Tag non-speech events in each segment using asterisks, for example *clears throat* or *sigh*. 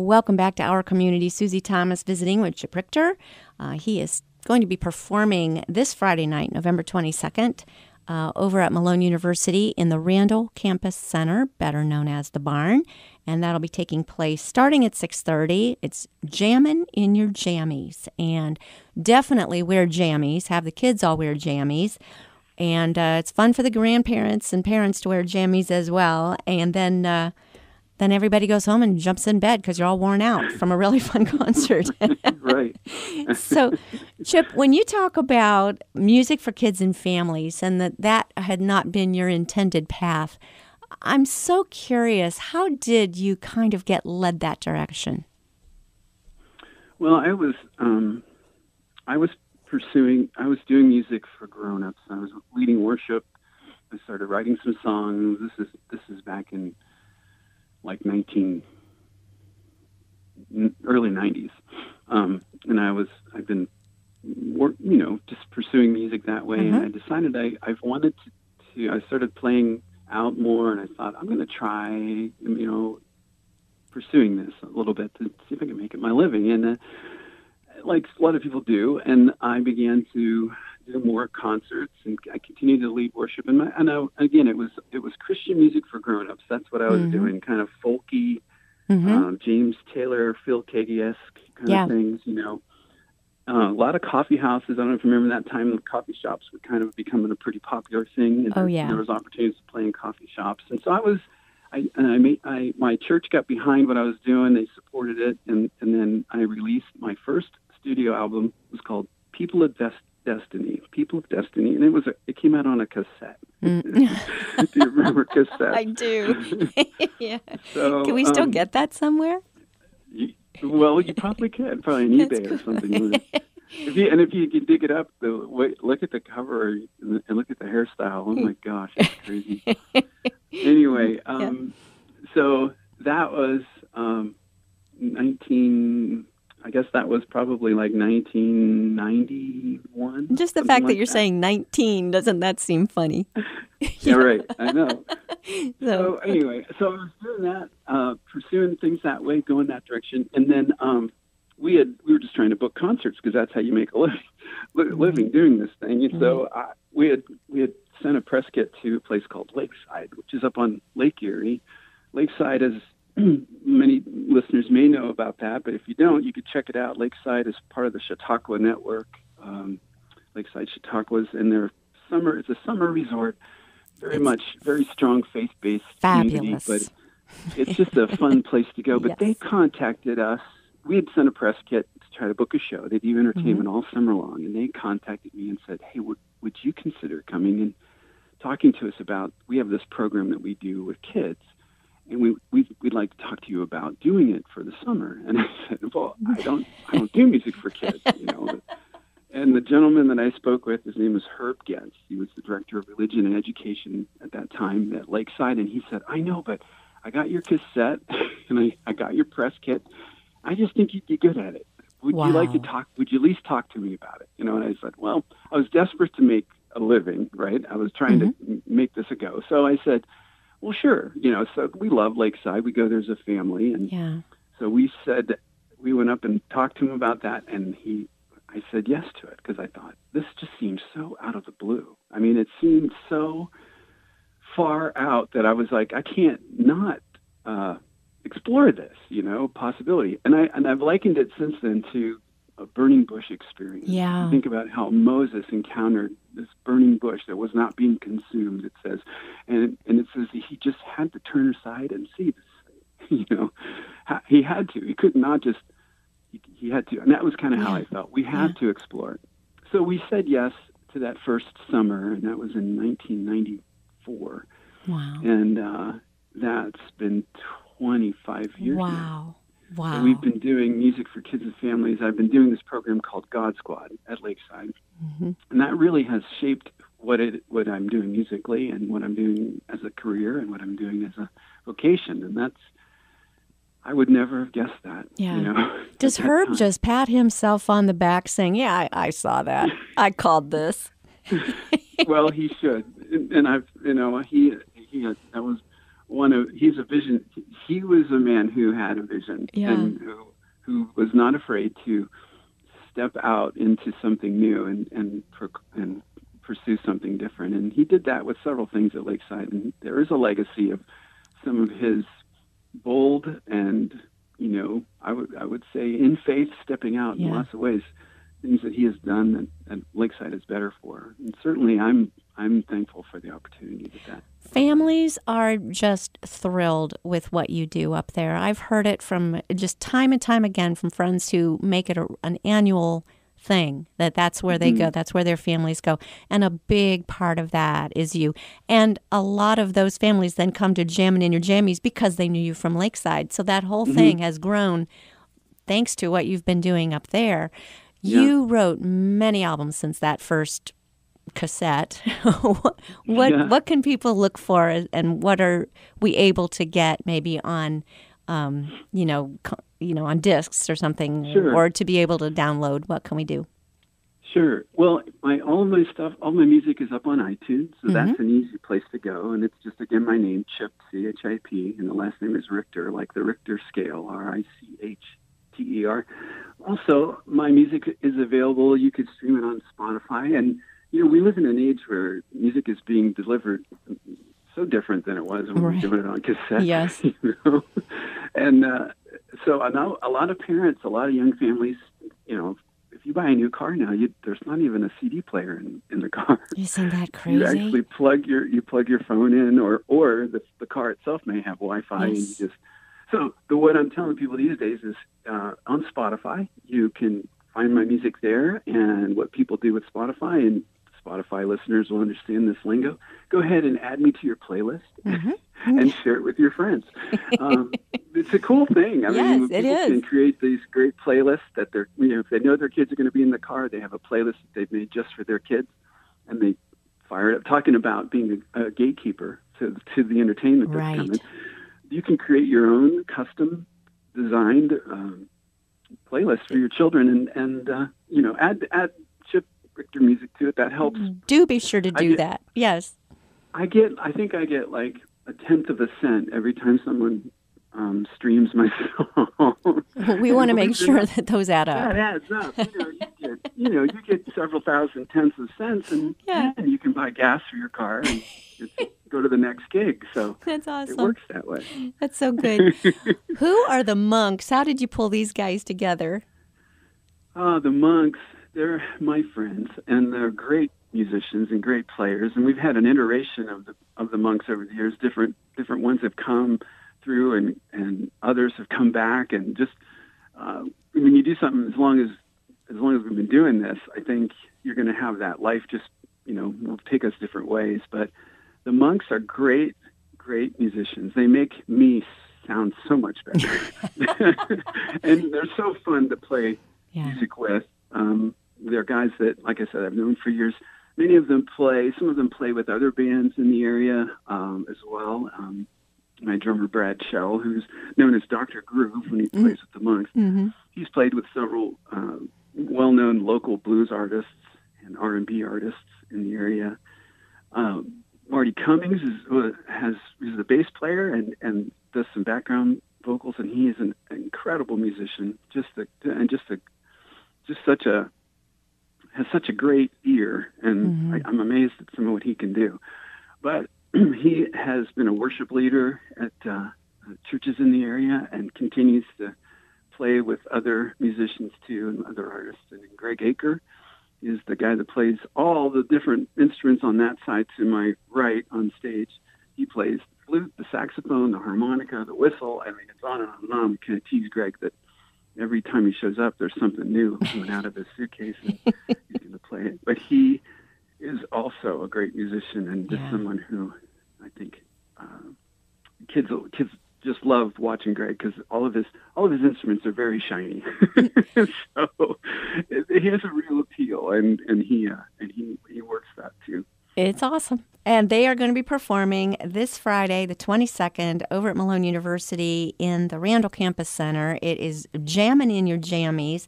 Welcome back to our community. Susie Thomas visiting with Chip Richter. Uh, he is going to be performing this Friday night, November 22nd, uh, over at Malone University in the Randall Campus Center, better known as the Barn, and that'll be taking place starting at 6:30. It's jamming in your jammies, and definitely wear jammies. Have the kids all wear jammies. And uh, it's fun for the grandparents and parents to wear jammies as well. And then uh, then everybody goes home and jumps in bed because you're all worn out from a really *laughs* fun concert. *laughs* right. *laughs* so, Chip, when you talk about music for kids and families and that that had not been your intended path, I'm so curious, how did you kind of get led that direction? Well, I was um, I was pursuing I was doing music for grown-ups. I was leading worship. I started writing some songs. This is this is back in like 19 early 90s um, and i was i've been you know just pursuing music that way. Mm-hmm. and i decided i i've wanted to, to i started playing out more and i thought i'm going to try you know pursuing this a little bit to see if i can make it my living. And uh, like a lot of people do. And i began to do more concerts, and I continued to lead worship. And, my, and I, again, it was it was Christian music for grown-ups. That's what I was mm-hmm. doing, kind of folky, mm-hmm. um, James Taylor, Phil Keaggy esque kind yeah. of things. You know, uh, a lot of coffee houses. I don't know if you remember that time. Coffee shops were kind of becoming a pretty popular thing. And oh yeah, there was opportunities to play in coffee shops, and so I was. I, and I made, I, my church got behind what I was doing. They supported it, and, and then I released my first studio album. It was called People of Dest- Destiny, People of Destiny, and it was a, it came out on a cassette. Mm. *laughs* do you remember cassette? I do. *laughs* yeah. So, can we still um, get that somewhere? You, well, you probably *laughs* can, probably on eBay cool. or something. if you, and if you can dig it up, the, wait, look at the cover and look at the hairstyle. Oh my gosh, it's crazy. anyway, um, yeah. so that was um, 19 I guess that was probably like 1991. Just the fact like that you're that. saying 19 doesn't that seem funny? *laughs* *laughs* yeah, right. I know. *laughs* so, so, anyway, so I was doing that, uh, pursuing things that way, going that direction, and then um, we had we were just trying to book concerts because that's how you make a living, mm-hmm. living doing this thing. And mm-hmm. so I, we had we had sent a press kit to a place called Lakeside, which is up on Lake Erie. Lakeside is *clears throat* many listeners may know about that, but if you don't, you could check it out. Lakeside is part of the Chautauqua Network. Um, Lakeside Chautauqua's and their summer. It's a summer resort, very it's much very strong faith based community, but it's just a fun *laughs* place to go. But yes. they contacted us. We had sent a press kit to try to book a show. They do entertainment mm-hmm. all summer long, and they contacted me and said, "Hey, would would you consider coming and talking to us about? We have this program that we do with kids." And we, we we'd like to talk to you about doing it for the summer. And I said, well, I don't I don't do music for kids, you know. And the gentleman that I spoke with, his name was Herb Getz. He was the director of religion and education at that time at Lakeside, and he said, I know, but I got your cassette *laughs* and I, I got your press kit. I just think you'd be good at it. Would wow. you like to talk? Would you at least talk to me about it? You know, and I said, well, I was desperate to make a living, right? I was trying mm-hmm. to make this a go. So I said, well, sure. You know, so we love Lakeside. We go there as a family, and yeah. so we said we went up and talked to him about that, and he, I said yes to it because I thought this just seems so out of the blue. I mean, it seemed so far out that I was like, I can't not uh, explore this, you know, possibility. And I and I've likened it since then to a burning bush experience. Yeah. Think about how Moses encountered this burning bush that was not being consumed. It says, and and it says he just had to turn aside and see this. *laughs* You know, he had to. He could not just. He, he had to, and that was kind of yeah. how I felt. We had yeah. to explore it. So we said yes to that first summer, and that was in 1994. Wow. And uh, that's been 25 years. Wow. Now. Wow. We've been doing music for kids and families. I've been doing this program called God Squad at Lakeside. Mm-hmm. And that really has shaped what it what I'm doing musically and what I'm doing as a career and what I'm doing as a vocation. And that's I would never have guessed that. Yeah. You know, *laughs* Does Herb time. just pat himself on the back saying, Yeah, I, I saw that. I called this. *laughs* well, he should. And I've you know, he he had, that was one of he's a vision. He was a man who had a vision Yeah. and who who was not afraid to step out into something new and and and pursue something different. And he did that with several things at Lakeside. And there is a legacy of some of his bold and you know I would I would say in faith stepping out in lots of ways things that he has done that, that Lakeside is better for. And certainly I'm I'm thankful for the opportunity with that. Families are just thrilled with what you do up there. I've heard it from just time and time again from friends who make it a, an annual thing that that's where they go mm-hmm. that's where their families go. And a big part of that is you. And a lot of those families then come to jamming in your jammies because they knew you from lakeside. So that whole mm-hmm. thing has grown thanks to what you've been doing up there. You wrote many albums since that first cassette. *laughs* what what, Yeah. what can people look for, and what are we able to get maybe on, um, you know, co- you know, on discs or something, Sure. or to be able to download? What can we do? Sure. Well, my all of my stuff, all my music is up on iTunes, so that's an easy place to go. And it's just again my name, Chip C H I P, and the last name is Richter, like the Richter scale, R I C H T E R. Also, my music is available. You could stream it on Spotify, and you know we live in an age where music is being delivered so different than it was when we were doing it on cassette. Yes. *laughs* you know? and uh, so I know a lot of parents, a lot of young families, you know, if you buy a new car now, you, there's not even a CD player in, in the car. Isn't that *laughs* crazy? You actually plug your you plug your phone in, or or the the car itself may have Wi-Fi, and you just. So the what I'm telling people these days is uh, on Spotify, you can find my music there, and what people do with Spotify, and Spotify listeners will understand this lingo. Go ahead and add me to your playlist. Mm-hmm. *laughs* and share it with your friends. Um, *laughs* it's a cool thing. I Yes, mean, it people is. can create these great playlists that they're, you know, if they know their kids are going to be in the car, they have a playlist that they've made just for their kids, and they fire it up. Talking about being a, a gatekeeper to to the entertainment that's Right. coming, you can create your own custom designed um, playlist for your children, and and uh, you know, add add Chip Richter music to it. That helps do be sure to do get- that. Yes. I get, I think I get like a tenth of a cent every time someone um, streams my *laughs* song. We want to make Believe it or sure that those add up. that adds up. You know, you get, you know, you get several thousand tenths of cents, and Yeah. and you can buy gas for your car and go to the next gig. So *laughs* That's awesome. it works that way. That's so good. *laughs* Who are the monks? How did you pull these guys together? Ah, the monks, they're my friends, and they're great musicians and great players. And we've had an iteration of the of the monks over the years. Different different ones have come through, and and others have come back. And just uh, when you do something, as long as as long as we've been doing this, I think you're going to have that life. Just you know, will take us different ways. But the monks are great, great musicians. They make me sound so much better, *laughs* *laughs* and they're so fun to play Yeah. music with. Um, they're guys that, like I said, I've known for years. Many of them play. Some of them play with other bands in the area um, as well. Um, my drummer Brad Shell, who's known as Doctor Groove when he plays with the Monks, Mm-hmm. he's played with several uh, well-known local blues artists and R&B artists in the area. Um, Marty Cummings is uh, has is the bass player and and does some background vocals, and he is an incredible musician. Just a, and just a just such a has such a great ear, and I, I'm amazed at some of what he can do. But *clears throat* he has been a worship leader at uh, churches in the area and continues to play with other musicians too and other artists. And Greg Aker is the guy that plays all the different instruments on that side to my right on stage. He plays the flute, the saxophone, the harmonica, the whistle. I mean, it's on and on and on. We kind of tease Greg that every time he shows up, there's something new coming out of his suitcase and he's going to play it. But he is also a great musician and just Yeah. someone who I think uh, kids kids just love watching Greg because all of his all of his instruments are very shiny. *laughs* so he has a real appeal, and and he uh, and he he works that too. It's awesome. And they are going to be performing this Friday, the 22nd, over at Malone University in the Randall Campus Center. It is jamming in your jammies.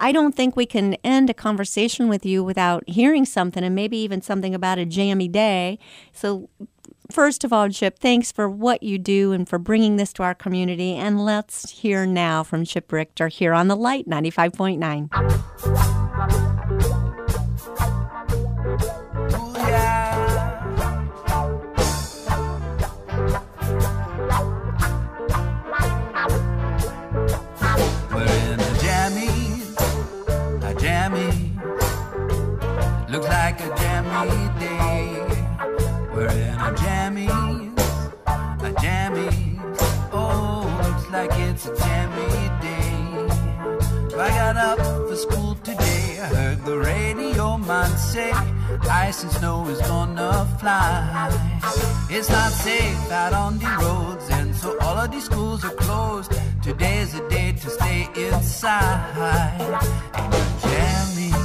I don't think we can end a conversation with you without hearing something and maybe even something about a jammy day. So first of all, Chip, thanks for what you do and for bringing this to our community. And let's hear now from Chip Richter here on the Light 95.9. ice and snow is gonna fly. It's not safe out on the roads, and so all of these schools are closed. Today's a day to stay inside. And jammies,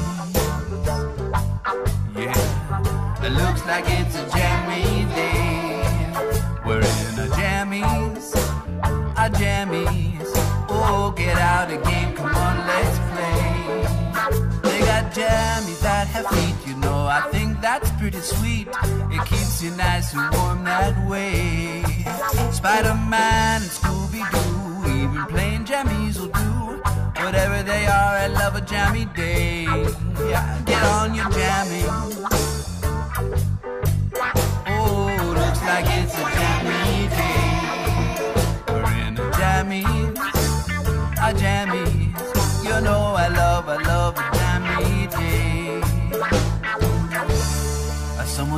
yeah, it looks like it's a jammy day. We're in a jammies, a jammies. Oh, get out again, come on, let's play. They got jammies that have feet that's pretty sweet. It keeps you nice and warm that way. Spider Man and Scooby Doo, even plain jammies will do. Whatever they are, I love a jammy day. Yeah, get on your jammy. Oh, looks like it's a jammy day. We're in a jammy, a jammy.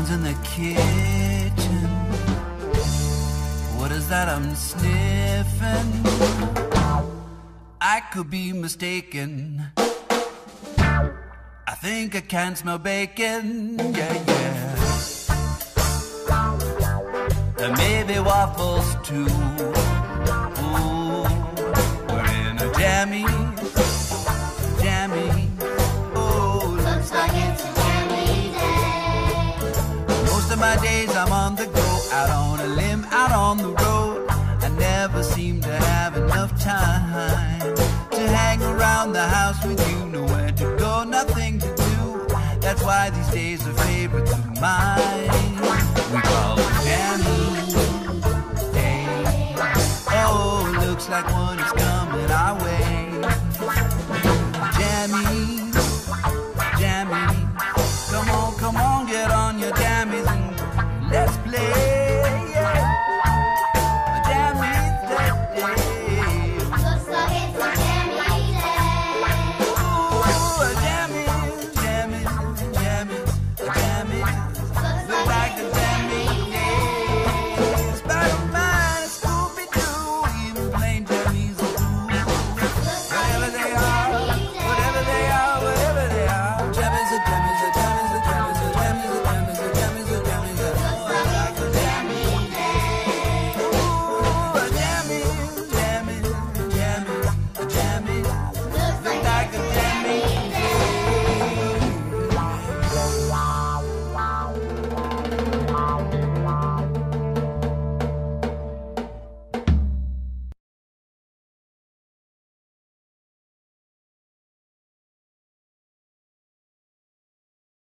In the kitchen. What is that I'm sniffing? I could be mistaken. I think I can smell bacon. Yeah, yeah. And maybe waffles too. Ooh, we're in a jammy days I'm on the go, out on a limb, out on the road. I never seem to have enough time to hang around the house with you. Nowhere to go, nothing to do. That's why these days are favorites of mine.